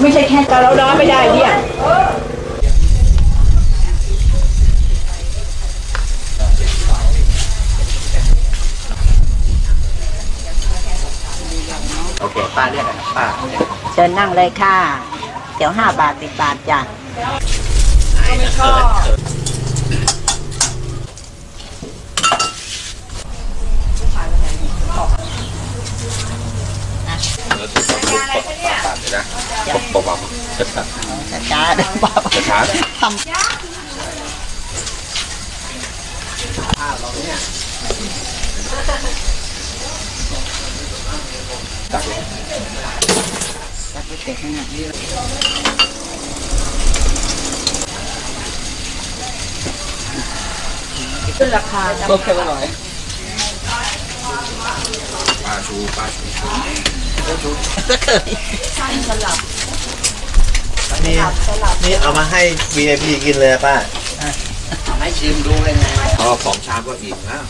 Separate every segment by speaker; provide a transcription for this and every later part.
Speaker 1: ไม่ใช่แค่เราร้อนไม่ได้เนี่ย
Speaker 2: โอเคป้าเรียกอะไรครับป้า
Speaker 3: เชิญนั่งเลยค่ะ เดี๋ยวห้าบาทสิบบาทจ้ะ
Speaker 2: บอบ
Speaker 3: จ้าเดี๋ยวบอก
Speaker 2: ๆช้า
Speaker 3: ทำ
Speaker 2: ๆก็แค่หน่อยป้าชูป้าชู
Speaker 3: ก็เคย
Speaker 4: นี่นี่เอามาให้ VIP กินเลยอะป้า
Speaker 3: ให้ชิมดูเลยไง
Speaker 2: พอสองชามก็อิ่มแล้ว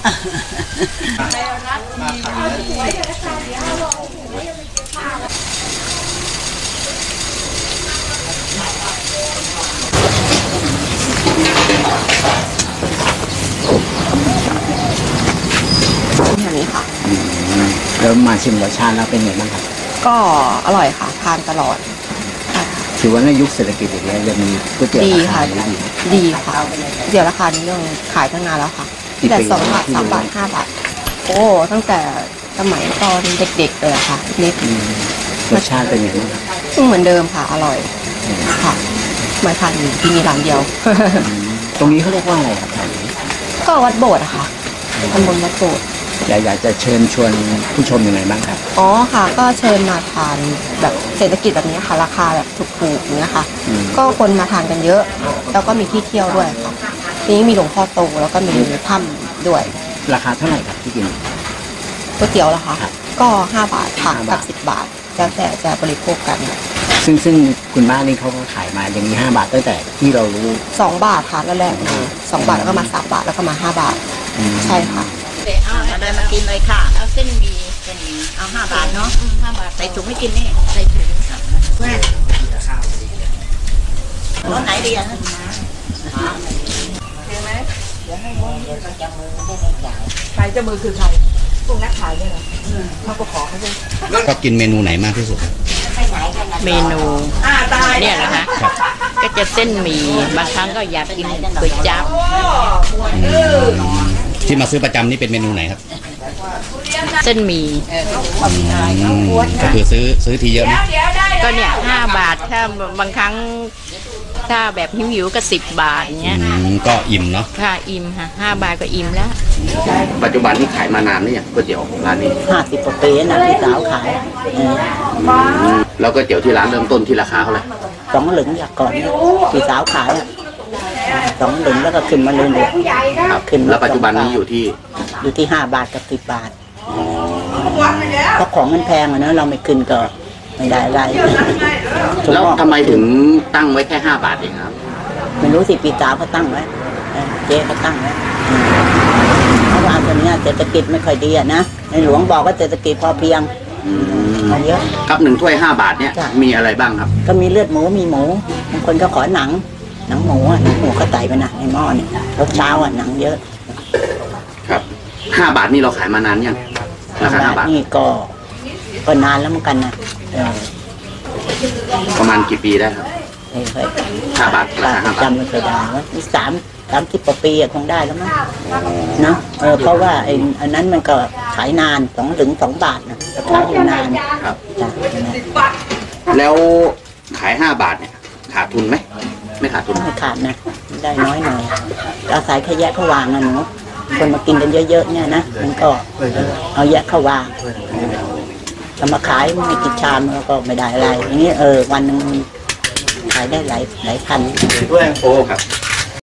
Speaker 5: อย่างนี้ค่ะ
Speaker 6: แล้วมาชิมรสชาติแล้วเป็นไงบ้างครับ
Speaker 5: ก็อร่อยค่ะ ทานตลอด
Speaker 6: ถือว่าในยุคเศรษฐกิจอย่างนี้ยยังมีก๋วยเตี๋ยว
Speaker 5: ดี
Speaker 6: รา
Speaker 5: ค่ะ
Speaker 6: คาดี
Speaker 5: ดีค่ะเดี๋ยวราคานี้ยังขายตั้งนานแล้วค่ะ
Speaker 6: กี่
Speaker 5: แต่
Speaker 6: ปี
Speaker 5: สองบาท
Speaker 6: ที่
Speaker 5: สามบาทห้าบาทโอ้ตั้งแต่สมัยตอนเด็กๆเลยอะค่ะนิด
Speaker 6: อืมรสชาติเป็นไงบ้างครับ
Speaker 5: เหมือนเดิมค่ะ อร่อยค่ะมาทานอยู่ที่นี่ร้านเดียว
Speaker 6: อืมตรงนี้เขาเรียกว่าอะไรครับแถวนี้
Speaker 5: ก็วัดโบสถ์อะค่ะตำบลวัดโบสถ์
Speaker 6: อยากอยากจะเชิญชวนผู้ชมยังไงบ้างครับ
Speaker 5: อ๋อค่ะ ก็เชิญมาทานแบบเศรษฐกิจแบบนี้ค่ะ ราคาแบบถูกๆอย่างเงี้ยค่ะ
Speaker 6: อืม
Speaker 5: ก็คนมาทานกันเยอะ แล้วก็มีที่เที่ยวด้วยค่ะทีนี้มีหลวงพ่อโตแล้วก็มีถ้ำด้วย
Speaker 6: ราคาเท่าไหร่ครับที่กิน
Speaker 5: ก๋วยเตี๋ยวเหรอคะ
Speaker 6: ครับ
Speaker 5: ก็ห้าบาทค่ะ
Speaker 6: ห้า
Speaker 5: กั
Speaker 6: บา
Speaker 5: บ
Speaker 6: ท
Speaker 5: สิบบาท แล้วแต่จะบริโภคกัน
Speaker 6: ซึ่งซึ่งคุณบ้านนี่เขาก็ขายมาอย่างนี้ห้าบาทตั้งแต่ที่เรารู้
Speaker 5: สองบาทค่ะแล้วแรกมาสองบาทแล้วก็มาสามบาทแล้วก็มาห้าบาท
Speaker 6: อืม
Speaker 5: ใช่ค่ะ
Speaker 3: เอาเอาเดินมากินเลยค่ะ เอาเส้นหมีเส้นหมีเอาห้าบาทเนาะห้าบาทใส่ถุงไม่กินนี่ใส่ถุงเพื่อนรถไหนดีอะ
Speaker 1: ใครเจะมือคือใครพวกนักขายเนี่ยเหรอเขาก็ขอเขาด้วย
Speaker 2: ก็กินเมนูไหนมากที่สุดครับ
Speaker 7: เมนูเนี่ยนะคะ ก็จะเส้นหมี่บางครั้งก็อยากกินก๋วยจั๊บ
Speaker 2: ที่มาซื้อประจำนี่เป็นเมนูไหนครับ
Speaker 7: เส้นหมี่
Speaker 2: ก็คือซื้อซื้อทีเยอะไหม
Speaker 7: ก็เนี่ยห้าบาทถ้าบางครั้ง ถ้าแบบหิวๆก็สิบบาทเงี้ย
Speaker 2: อืมก็อิ่มเนาะ
Speaker 7: ค่าอิ่มค่ะห้าบาทก็อิ่มแล้ว
Speaker 2: ปัจจุบันนี่ขายมานานหรือยังก๋วยเตี๋ยวร้านนี้
Speaker 3: ห้าสิบกว่าปีนะพี่สาวขายเออ
Speaker 2: แล้วก๋วยเตี๋ยวที่ร้านเริ่มต้นที่ราคาเท่าไหร่
Speaker 3: สองหลึงอยากก่อนเนี่ยพี่สาวขายอะส องหลึงแล้วก็ขึ้นมาเรื่อย
Speaker 2: ครับ
Speaker 3: ขึ้นมา
Speaker 2: แล้วปัจจุบันนี้อยู่ที่
Speaker 3: ๆอยู่ที่ห้าบาทกับสิบบาทเพราะของมันแพงอะเนอะเราไม่ขึ้นก็ไม่ได้อะไรถุง
Speaker 2: แล้ว
Speaker 3: หม้อ
Speaker 2: ทำไมถึงตั้งไว้แค่ห้าบาทเองครับ
Speaker 3: ไม่รู้สิปีสาวเขาตั้งไว้เออเจ๊เขาตั้งไว้อืมเพราะว่าตอนนี้ยเศรษฐกิจไม่ค่อยดีอะนะในหลวงบอกว่าเศรษฐกิจพอเพียงเอาเยอะ
Speaker 2: ครับหนึ่งถ้วยห้าบาทเนี่ย
Speaker 3: จ้ะ
Speaker 2: มีอะไรบ้างครับ
Speaker 3: ก็มีเลือดหมูมีหมูบางคนก็ขอหนัง หนังหมูอะหนังหมูก็ใส่ไปนะในหม้อเนี่ยรสเช้าอะหนังเยอะ
Speaker 2: ครับห้าบาทนี่เราขายมานานยังราคาห้าบาท
Speaker 3: นี่ก็ก็นานแล้วเหมือนกันนะเออ
Speaker 2: ประมาณกี่ปีได้ครับ
Speaker 3: ไม่เคย
Speaker 2: ห้าบาทราคาห้าบาท
Speaker 3: จำไม่เคยได้ว่ามีสามสามสิบกว่าปีอะคงได้แล้วมั้งเนาะเออเพราะว่าไอ้อันนั้นมันก็ขายนานสองถึงสองบาทนะขายอยู่นาน
Speaker 2: ครับ
Speaker 3: จ้ะ
Speaker 2: แล้วขายห้าบาทเนี่ย ขาดทุนไหมไม่ขาดทุน
Speaker 3: ไม่ขาดนะ ได้น้อยหน่อยเราใส่ขยะเข้าวางอะหนูคนมากินกันเยอะๆเนี่ยนะมันก็เอาแยะเข้าวางจะมาขายไม่กี่ชามแล้วก็ไม่ได้อะไรอย่างนี้เออวันหนึ่งขายได้หลายหลายพัน
Speaker 4: ด้วย
Speaker 2: โอ้ครับ